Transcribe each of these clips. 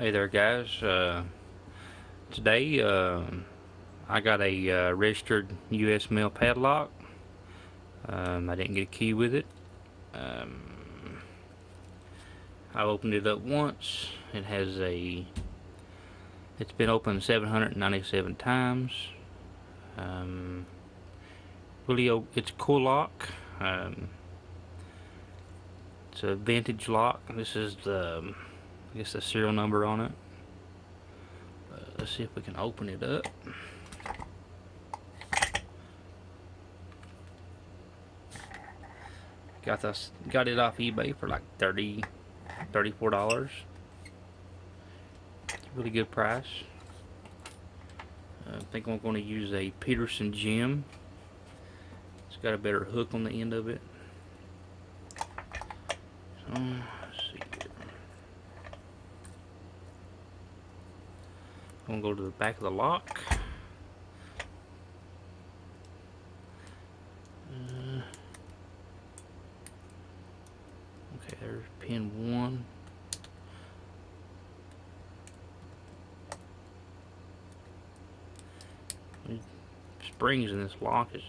Hey there guys, uh, today uh, I got a uh, registered US mail padlock. Um, I didn't get a key with it. Um, I opened it up once. It has a, it's been opened 797 times. Um, really, it's a cool lock. Um, it's a vintage lock. This is the I guess the serial number on it. Uh, let's see if we can open it up. Got this, got it off eBay for like 30 $34. Really good price. I think I'm going to use a Peterson gem. It's got a better hook on the end of it. So, let's see here. I'm gonna go to the back of the lock. Uh, okay, there's pin one. Springs in this lock is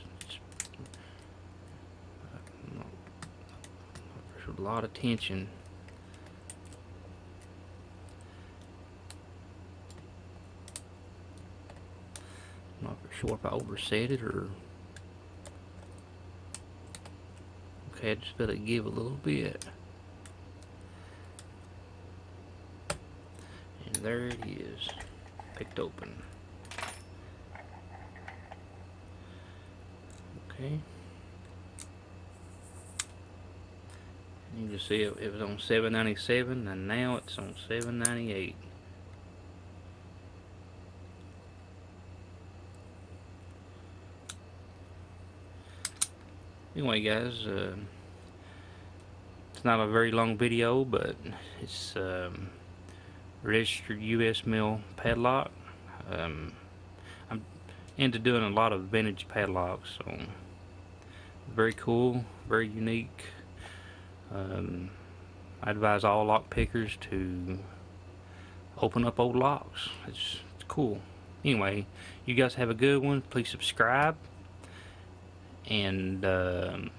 uh, a lot of tension. Not sure if I overset it or. Okay, I just better give a little bit. And there it is, picked open. Okay. You can see it, it was on 797 and now it's on 798. Anyway, guys, uh, it's not a very long video, but it's um, registered U.S. mail padlock. Um, I'm into doing a lot of vintage padlocks, so very cool, very unique. Um, I advise all lock pickers to open up old locks. It's, it's cool. Anyway, you guys have a good one. Please subscribe and um,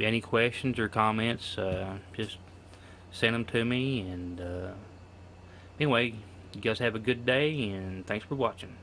any questions or comments uh, just send them to me. And uh, anyway you guys have a good day and thanks for watching